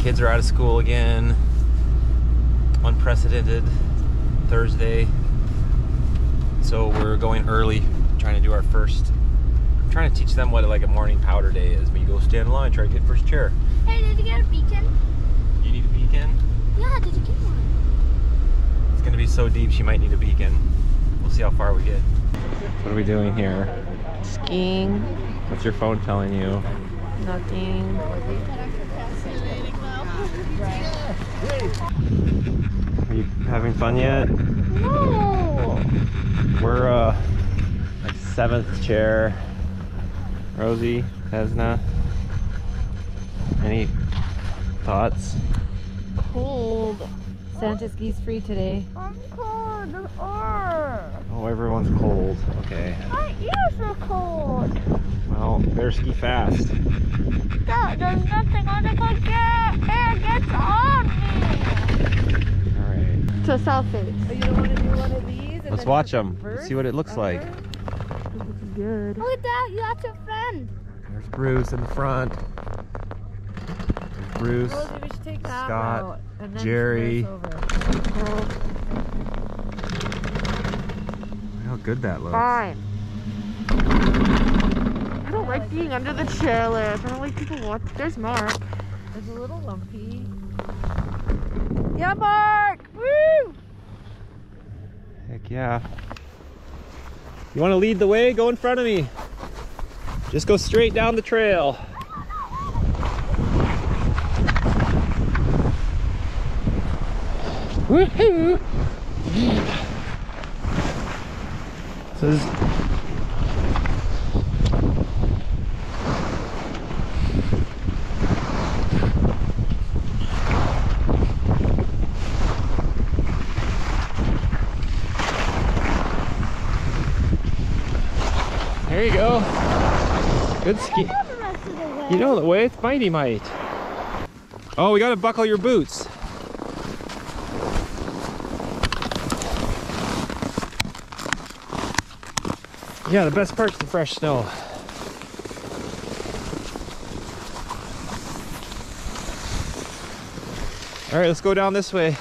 Kids are out of school again. Unprecedented Thursday. So we're going early, trying to do our first. I'm trying to teach them what like a morning powder day is. When you go stand in line, try to get first chair. Hey, did you get a beacon? You need a beacon. Yeah, did you get one? It's gonna be so deep, she might need a beacon. We'll see how far we get. What are we doing here? Skiing, What's your phone telling you? Nothing. Are you having fun yet? No. We're uh like seventh chair. Rosie, Hesna. Any thoughts? Cold. Santa skis free today. I'm cold. Or Oh, everyone's cold. Okay. my ears are cold. Well, better ski fast. That, there's nothing on it. Cause get air gets on me. All right. To south face. Oh, you don't want to do one of these? Let's watch them. Let's see what it looks like. Good. Look at that. You got your friend. There's Bruce in the front. There's Bruce. Rosie, we should take that Scott, route and then Jerry. over. How good that looks. Fine. I don't like being under the chairlift. I don't like people watch. There's Mark. It's a little lumpy. Yeah, Mark! Woo! Heck yeah. You want to lead the way? Go in front of me. Just go straight down the trail. Woohoo! This is There you go. Good ski. The rest of the way. You know the way, it's Mighty Mite. Oh, we gotta buckle your boots. Yeah, the best part's the fresh snow. All right, let's go down this way.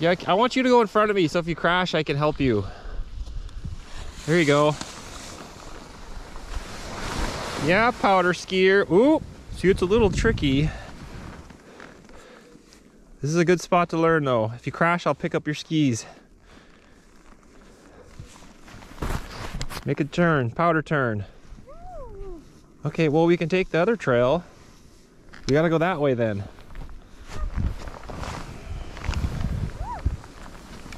Yeah, I want you to go in front of me so if you crash, I can help you. There you go. Yeah, powder skier. Ooh, see, it's a little tricky. This is a good spot to learn though. If you crash, I'll pick up your skis. Make a turn, powder turn. Okay, well, we can take the other trail. We gotta go that way then.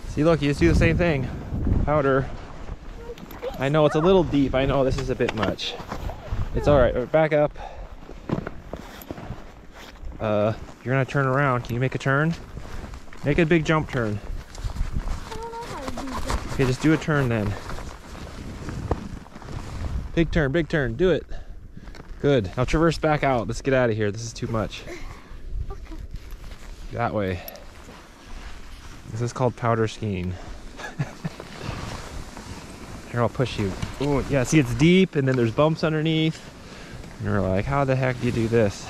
See, look, you just do the same thing. Powder. I know it's a little deep. I know this is a bit much. It's all right. Back up. Uh, you're gonna turn around. Can you make a turn? Make a big jump turn. I don't know how to do that. Okay, just do a turn then. Big turn, big turn. Do it. Good. Now traverse back out. Let's get out of here. This is too much. Okay. That way. This is called powder skiing. Here, I'll push you. Oh, yeah, see, it's deep, and then there's bumps underneath. And you're like, how the heck do you do this?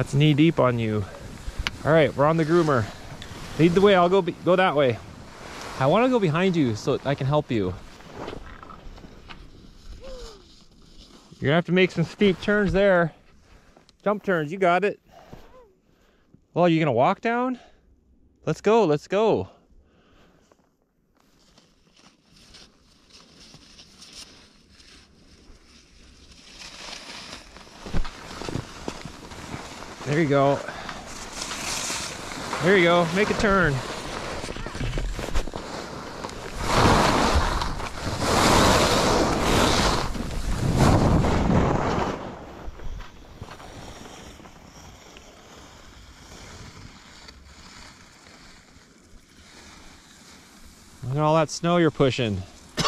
That's knee deep on you. All right, we're on the groomer. Lead the way. I'll go go that way. I want to go behind you so I can help you. You're gonna have to make some steep turns there. Jump turns. You got it. Well, are you gonna walk down? Let's go. Let's go. There you go. There you go. Make a turn. Look at all that snow you're pushing.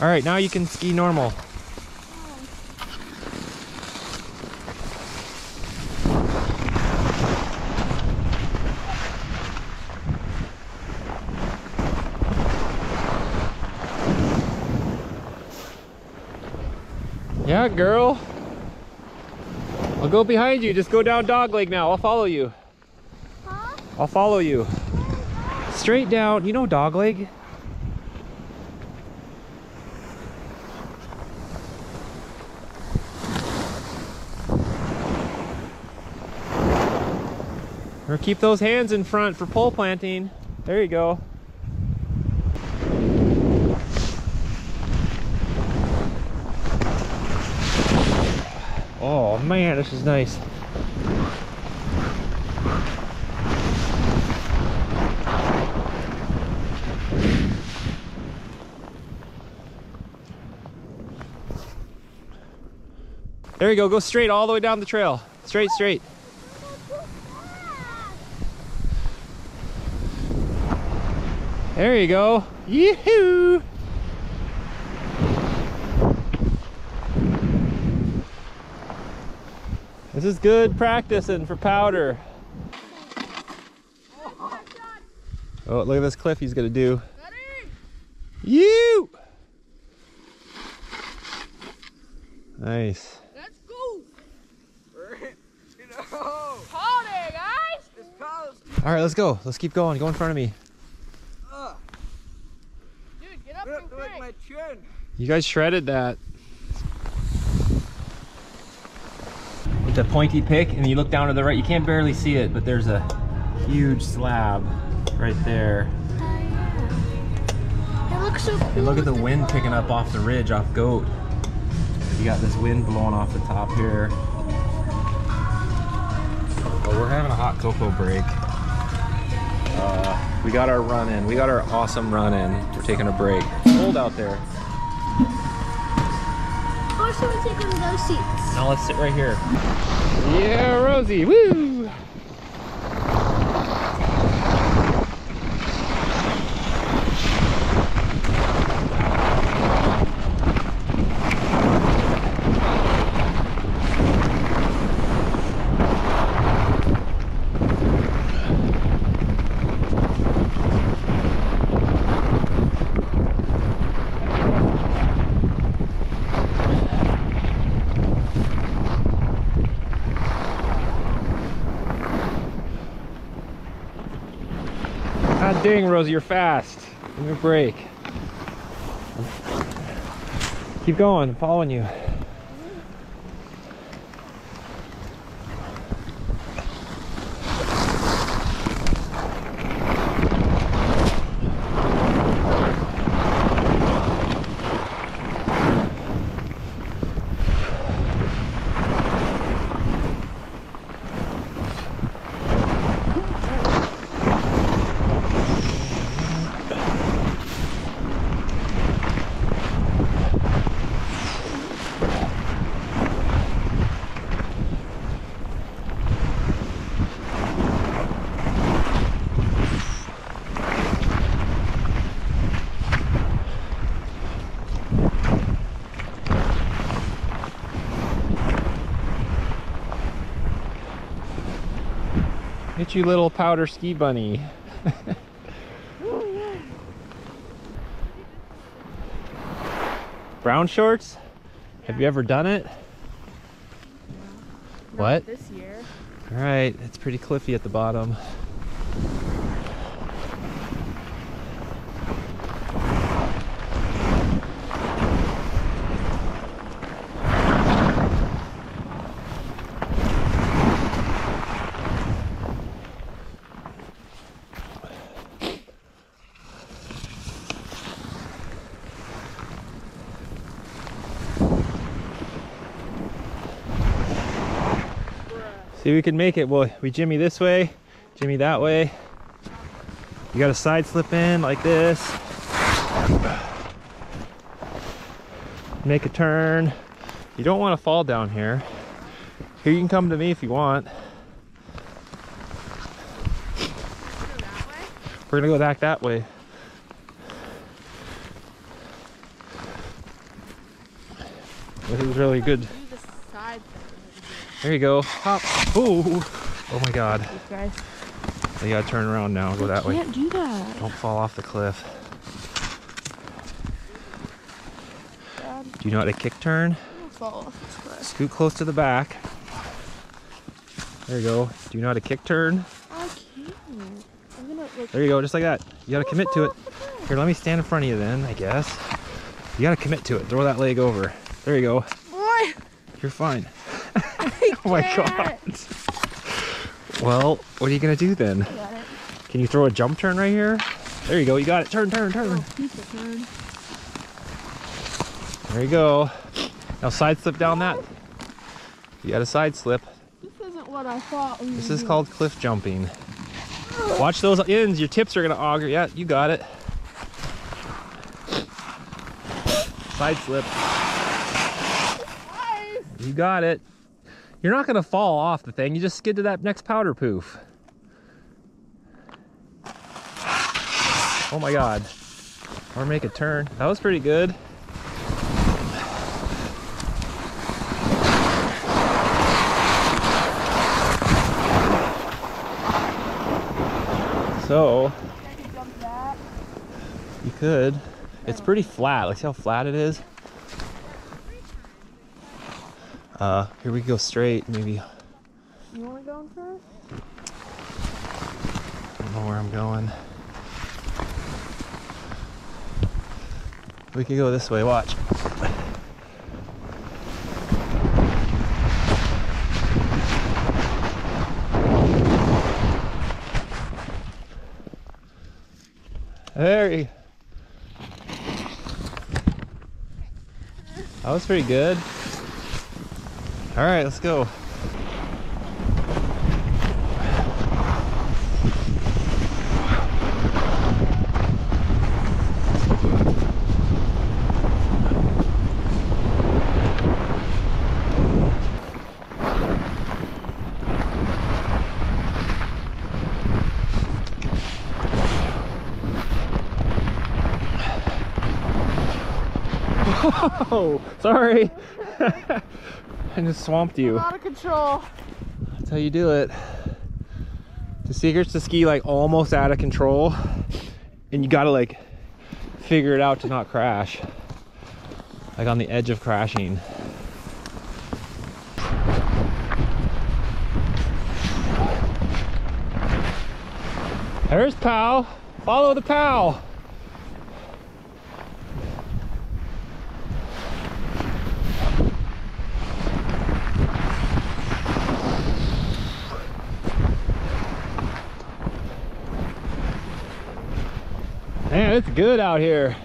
all right, now you can ski normal. Girl. I'll go behind you. Just go down dog leg now. I'll follow you. Huh? I'll follow you. Straight down. You know dog leg? Or keep those hands in front for pole planting. There you go. Oh Oh, man, this is nice. There you go, go straight all the way down the trail. Straight, straight. There you go. Yoo-hoo! This is good practicing for powder. Oh, look at this cliff he's gonna do. You! Nice. Let's go. you Party, guys. All right, let's go. Let's keep going. Go in front of me. Uh, Dude, get up look and like my chin. You guys shredded that. It's a pointy pick, and you look down to the right. You can't barely see it, but there's a huge slab right there. It looks so cool. And look at the wind picking up off the ridge, off Goat. You got this wind blowing off the top here. Oh, we're having a hot cocoa break. Uh, we got our run in. We got our awesome run in. We're taking a break. It's cold out there. Or should we take one of those seats? Now let's sit right here. Yeah, Rosie, woo! Dang, Rosie, you're fast. Give me a break. Keep going, I'm following you. You little powder ski bunny. Brown shorts? Have you ever done it? What? This year. All right, it's pretty cliffy at the bottom. See, we can make it. Well, we jimmy this way, jimmy that way. You got a side slip in like this. Make a turn. You don't want to fall down here. Here, you can come to me if you want. We're gonna go back that way. This is really good. There you go. Hop. Oh. Oh my God. Guys. You gotta turn around now. Go that way. Can't do that. Don't fall off the cliff. Dad, Do you know how to kick turn? I'm fall off this cliff. Scoot close to the back. There you go. Do you know how to kick turn? I can't. I'm gonna like. There you go, just like that. You gotta oh, commit to it. Here, let me stand in front of you then, I guess. You gotta commit to it. Throw that leg over. There you go. Boy, You're fine. oh my god. Well, what are you gonna do then? I got it. Can you throw a jump turn right here? There you go. You got it. Turn, turn, turn. Oh, turn. There you go. Now side slip down that. You got a side slip. This isn't what I thought. we This is called cliff jumping. Watch those ends. Your tips are gonna auger. Yeah, you got it. Side slip. Nice! You got it. You're not gonna fall off the thing. You just skid to that next powder poof. Oh my god. Or make a turn. That was pretty good. So, you could. It's pretty flat. Like, see how flat it is? Uh, here we go straight. Maybe, You wanna go in first? don't know where I'm going. We could go this way. Watch. There you That was pretty good. All right, let's go. Oh, sorry. I just swamped you. Out of control. That's how you do it. The secret's to ski like almost out of control, and you gotta like figure it out to not crash. Like on the edge of crashing. There's Pow. Follow the Pow. Man, it's good out here.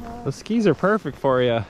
That. The skis are perfect for you.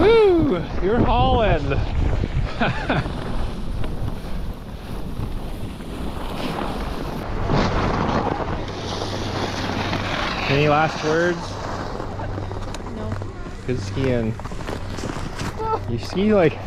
Woo! You're hauling. Any last words? No. Good skiing. You ski like